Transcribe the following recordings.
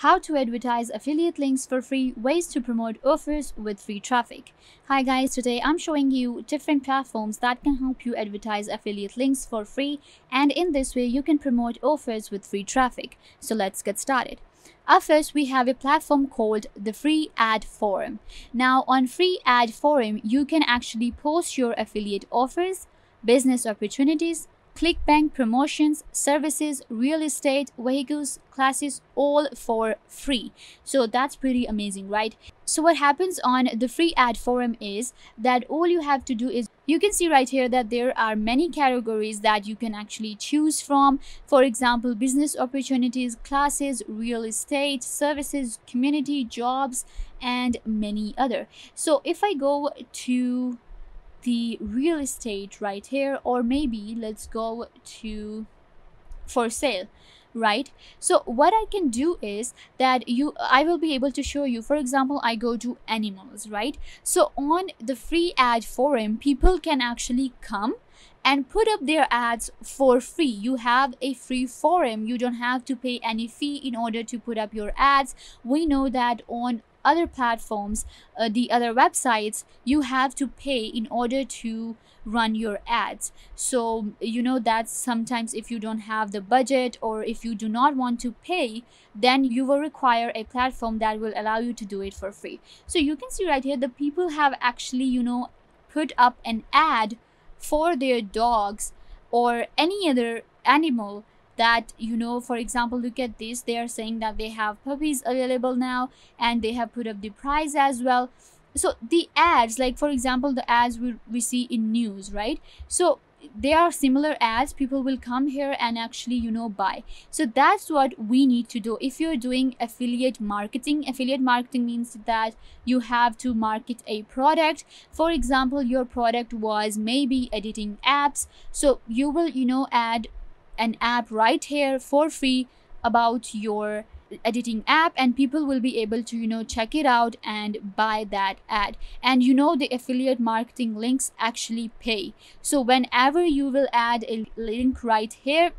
How to advertise affiliate links for free, ways to promote offers with free traffic. Hi guys, today I'm showing you different platforms that can help you advertise affiliate links for free and in this way you can promote offers with free traffic. So let's get started. Up first, we have a platform called the Free Ad Forum. Now on Free Ad Forum, you can actually post your affiliate offers, business opportunities, ClickBank promotions, services, real estate, vehicles, classes, all for free. So that's pretty amazing, right? So what happens on the free ad forum is that all you have to do is you can see right here that there are many categories that you can actually choose from. For example, business opportunities, classes, real estate, services, community, jobs, and many other. So if I go to the real estate right here or maybe let's go to for sale right? So what i can do is that you i will be able to show you for example i go to animals right? So on the free ad forum people can actually come and put up their ads for free. You have a free forum. You don't have to pay any fee in order to put up your ads. We know that on other platforms, uh, the other websites, you have to pay in order to run your ads. So, you know, that sometimes if you don't have the budget or if you do not want to pay, then you will require a platform that will allow you to do it for free. So you can see right here, the people have actually, you know, put up an ad for their dogs or any other animal that you know for example look at this. They are saying that they have puppies available now and they have put up the price as well. So the ads like for example the ads we, we see in news right? So they are similar ads people will come here and actually you know buy. So that's what we need to do. If you're doing affiliate marketing affiliate marketing means that you have to market a product. For example your product was maybe editing apps. So you will you know add an app right here for free about your editing app and people will be able to you know check it out and buy that ad. And you know the affiliate marketing links actually pay. So whenever you will add a link right here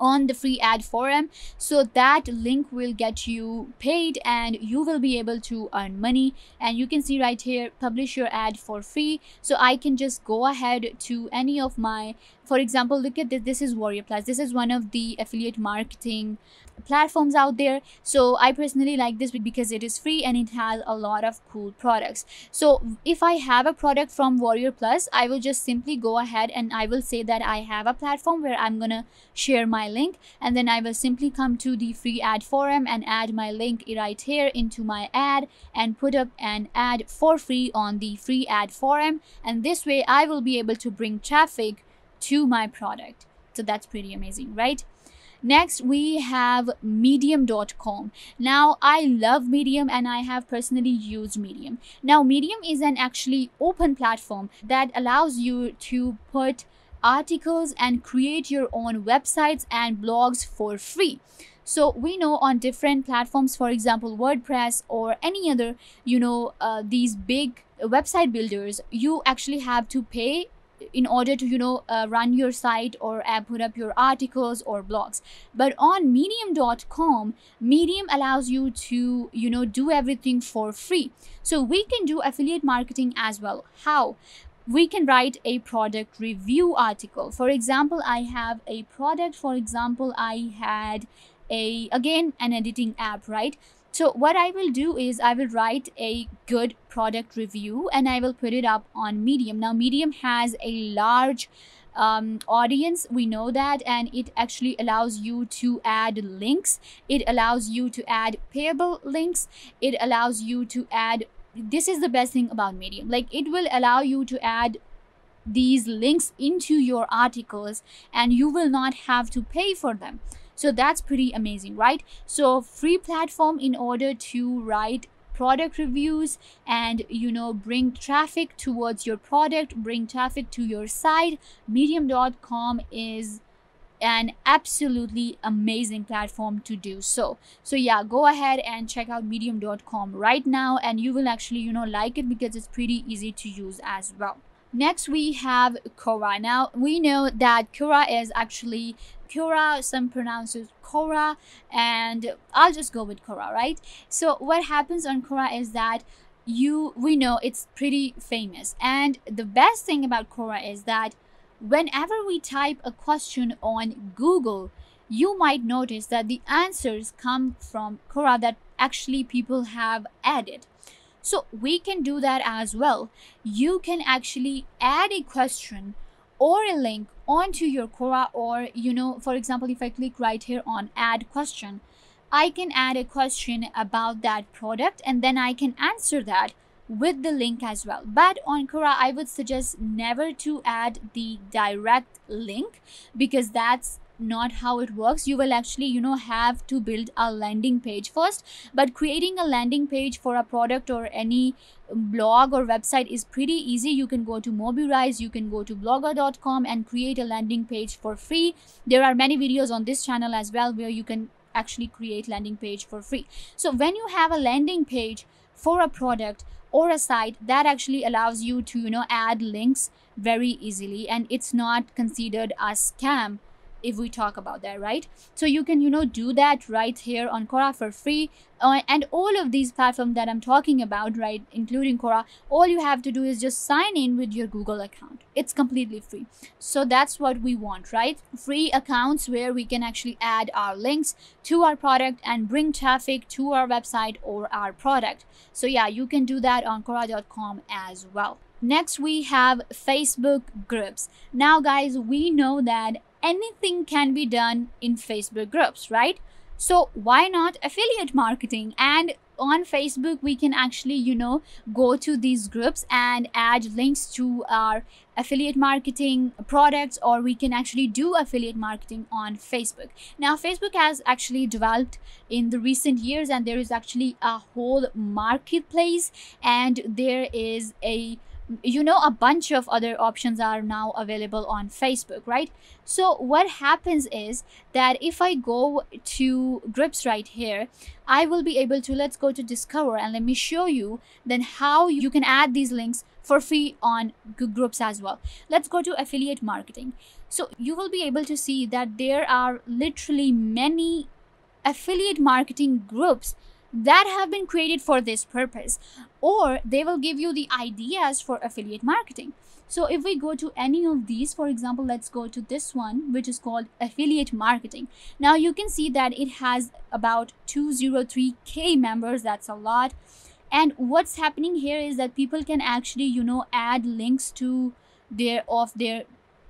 on the free ad forum so that link will get you paid and you will be able to earn money. And you can see right here publish your ad for free. So i can just go ahead to any of my for example look at this this is warrior plus. This is one of the affiliate marketing platforms out there. So i personally like this because it is free and it has a lot of cool products. So if i have a product from warrior plus i will just simply go ahead and i will say that i have a platform where i'm gonna share my link and then i will simply come to the free ad forum and add my link right here into my ad and put up an ad for free on the free ad forum. And this way i will be able to bring traffic to my product so that's pretty amazing right Next, we have medium.com. Now, I love Medium and I have personally used Medium. Now, Medium is an actually open platform that allows you to put articles and create your own websites and blogs for free. So we know on different platforms, for example, WordPress or any other, you know, uh, these big website builders, you actually have to pay in order to you know uh, run your site or uh, put up your articles or blogs. But on medium.com medium allows you to you know do everything for free. So we can do affiliate marketing as well. How? We can write a product review article. For example i have a product. For example i had a again an editing app right so what I will do is I will write a good product review and I will put it up on Medium. Now Medium has a large um, audience we know that and it actually allows you to add links. It allows you to add payable links. It allows you to add this is the best thing about medium. Like it will allow you to add these links into your articles and you will not have to pay for them so that's pretty amazing right? So free platform in order to write product reviews and you know bring traffic towards your product bring traffic to your site. Medium.com is an absolutely amazing platform to do so. So yeah go ahead and check out medium.com right now and you will actually you know like it because it's pretty easy to use as well. Next, we have Quora. Now, we know that Quora is actually Quora, some pronounce it Quora, and I'll just go with Quora, right? So what happens on Quora is that you we know it's pretty famous. And the best thing about Quora is that whenever we type a question on Google you might notice that the answers come from Quora that actually people have added. So we can do that as well. You can actually add a question or a link onto your Quora or you know for example if I click right here on add question I can add a question about that product and then I can answer that with the link as well. But on Quora, I would suggest never to add the direct link because that's not how it works. You will actually you know have to build a landing page first. But creating a landing page for a product or any blog or website is pretty easy. You can go to mobirise you can go to blogger.com and create a landing page for free. There are many videos on this channel as well where you can actually create landing page for free. So when you have a landing page for a product or a site that actually allows you to you know add links very easily. And it's not considered a scam if we talk about that right? So you can you know do that right here on Quora for free. Uh, and all of these platforms that i'm talking about right including Quora all you have to do is just sign in with your google account. It's completely free. So that's what we want right? Free accounts where we can actually add our links to our product and bring traffic to our website or our product. So yeah you can do that on Quora.com as well. Next, we have Facebook groups. Now, guys, we know that anything can be done in Facebook groups, right? So why not affiliate marketing? And on Facebook, we can actually, you know, go to these groups and add links to our affiliate marketing products, or we can actually do affiliate marketing on Facebook. Now, Facebook has actually developed in the recent years, and there is actually a whole marketplace, and there is a you know a bunch of other options are now available on facebook right? So what happens is that if i go to groups right here i will be able to let's go to discover and let me show you then how you can add these links for free on groups as well. Let's go to affiliate marketing. So you will be able to see that there are literally many affiliate marketing groups that have been created for this purpose or they will give you the ideas for affiliate marketing. So if we go to any of these for example let's go to this one which is called affiliate marketing. Now you can see that it has about 203k members. That's a lot. And what's happening here is that people can actually you know add links to their of their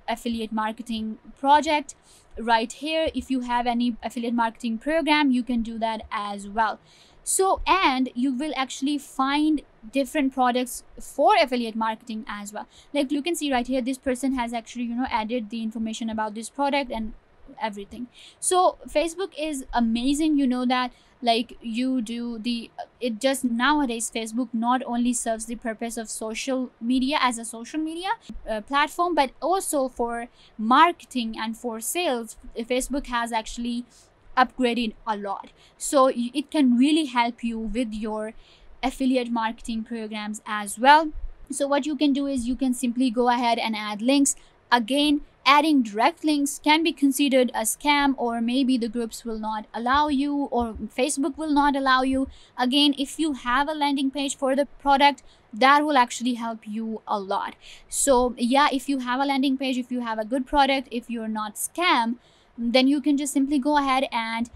affiliate marketing project right here. If you have any affiliate marketing program you can do that as well so and you will actually find different products for affiliate marketing as well. Like you can see right here this person has actually you know added the information about this product and everything. So facebook is amazing. You know that like you do the it just nowadays facebook not only serves the purpose of social media as a social media uh, platform but also for marketing and for sales. Facebook has actually upgraded a lot. So it can really help you with your affiliate marketing programs as well. So what you can do is you can simply go ahead and add links. Again adding direct links can be considered a scam or maybe the groups will not allow you or facebook will not allow you. Again if you have a landing page for the product that will actually help you a lot. So yeah if you have a landing page if you have a good product if you're not scam then you can just simply go ahead and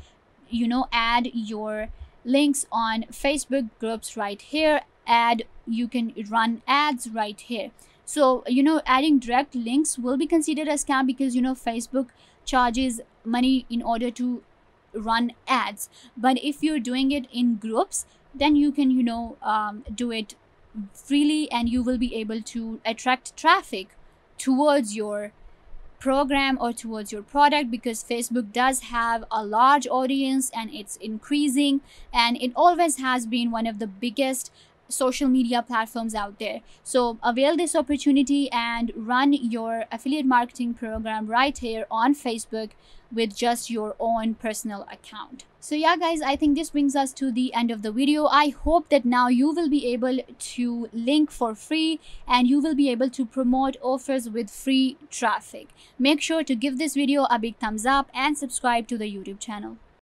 you know add your links on facebook groups right here. Add you can run ads right here. So you know adding direct links will be considered a scam because you know facebook charges money in order to run ads. But if you're doing it in groups then you can you know um, do it freely and you will be able to attract traffic towards your program or towards your product because Facebook does have a large audience and it's increasing. And it always has been one of the biggest social media platforms out there. So avail this opportunity and run your affiliate marketing program right here on Facebook with just your own personal account. So yeah guys, I think this brings us to the end of the video. I hope that now you will be able to link for free and you will be able to promote offers with free traffic. Make sure to give this video a big thumbs up and subscribe to the YouTube channel.